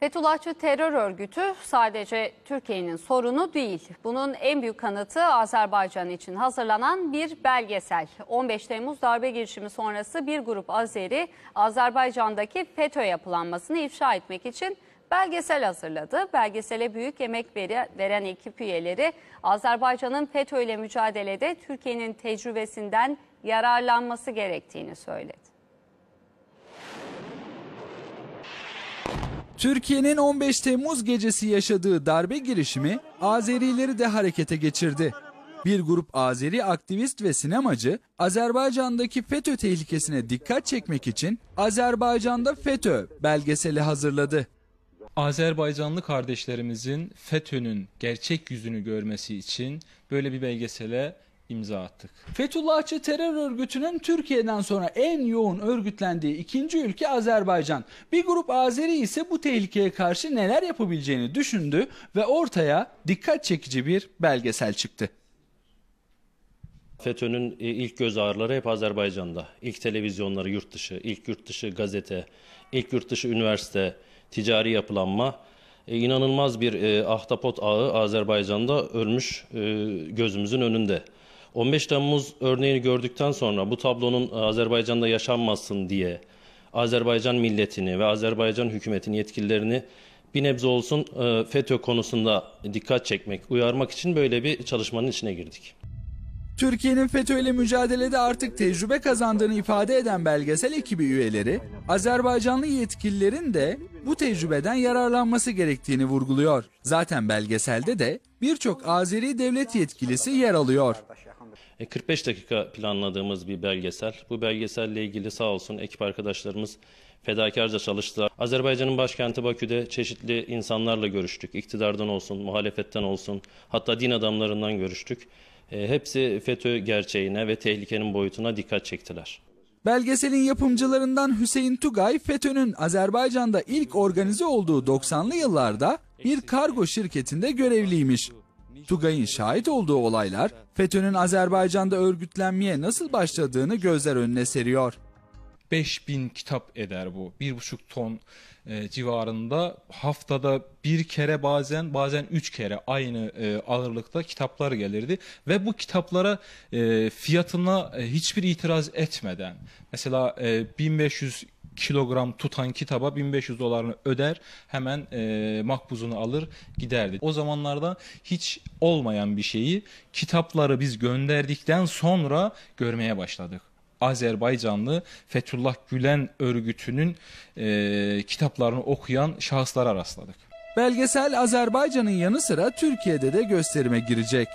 Fethullahçı terör örgütü sadece Türkiye'nin sorunu değil. Bunun en büyük kanıtı Azerbaycan için hazırlanan bir belgesel. 15 Temmuz darbe girişimi sonrası bir grup Azeri Azerbaycan'daki FETÖ yapılanmasını ifşa etmek için belgesel hazırladı. Belgesele büyük emek veren ekip üyeleri Azerbaycan'ın FETÖ ile mücadelede Türkiye'nin tecrübesinden yararlanması gerektiğini söyledi. Türkiye'nin 15 Temmuz gecesi yaşadığı darbe girişimi Azerileri de harekete geçirdi. Bir grup Azeri aktivist ve sinemacı Azerbaycan'daki FETÖ tehlikesine dikkat çekmek için Azerbaycan'da FETÖ belgeseli hazırladı. Azerbaycanlı kardeşlerimizin FETÖ'nün gerçek yüzünü görmesi için böyle bir belgesele imza attık. Fethullahçı terör örgütünün Türkiye'den sonra en yoğun örgütlendiği ikinci ülke Azerbaycan. Bir grup Azeri ise bu tehlikeye karşı neler yapabileceğini düşündü ve ortaya dikkat çekici bir belgesel çıktı. FETÖ'nün ilk göz ağrıları hep Azerbaycan'da. İlk televizyonları yurt dışı, ilk yurt dışı gazete, ilk yurt dışı üniversite, ticari yapılanma. E, inanılmaz bir e, ahtapot ağı Azerbaycan'da ölmüş e, gözümüzün önünde. 15 Temmuz örneğini gördükten sonra bu tablonun Azerbaycan'da yaşanmasın diye Azerbaycan milletini ve Azerbaycan hükümetinin yetkililerini bir nebze olsun e, FETÖ konusunda dikkat çekmek, uyarmak için böyle bir çalışmanın içine girdik. Türkiye'nin FETÖ ile mücadelede artık tecrübe kazandığını ifade eden belgesel ekibi üyeleri, Azerbaycanlı yetkililerin de bu tecrübeden yararlanması gerektiğini vurguluyor. Zaten belgeselde de birçok Azeri devlet yetkilisi yer alıyor. E, 45 dakika planladığımız bir belgesel. Bu belgeselle ilgili sağ olsun ekip arkadaşlarımız fedakarca çalıştılar. Azerbaycan'ın başkenti Bakü'de çeşitli insanlarla görüştük. İktidardan olsun, muhalefetten olsun, hatta din adamlarından görüştük. E, hepsi FETÖ gerçeğine ve tehlikenin boyutuna dikkat çektiler. Belgeselin yapımcılarından Hüseyin Tugay, FETÖ'nün Azerbaycan'da ilk organize olduğu 90'lı yıllarda bir kargo şirketinde görevliymiş. Tugay'ın şahit olduğu olaylar FETÖ'nün Azerbaycan'da örgütlenmeye nasıl başladığını gözler önüne seriyor. 5000 kitap eder bu. 1,5 ton e, civarında haftada bir kere bazen bazen üç kere aynı e, ağırlıkta kitaplar gelirdi ve bu kitaplara e, fiyatına e, hiçbir itiraz etmeden mesela e, 1500 kilogram tutan kitaba 1500 dolarını öder hemen e, makbuzunu alır giderdi. O zamanlarda hiç olmayan bir şeyi kitapları biz gönderdikten sonra görmeye başladık. Azerbaycanlı Fethullah Gülen örgütünün e, kitaplarını okuyan şahıslara rastladık. Belgesel Azerbaycan'ın yanı sıra Türkiye'de de gösterime girecek.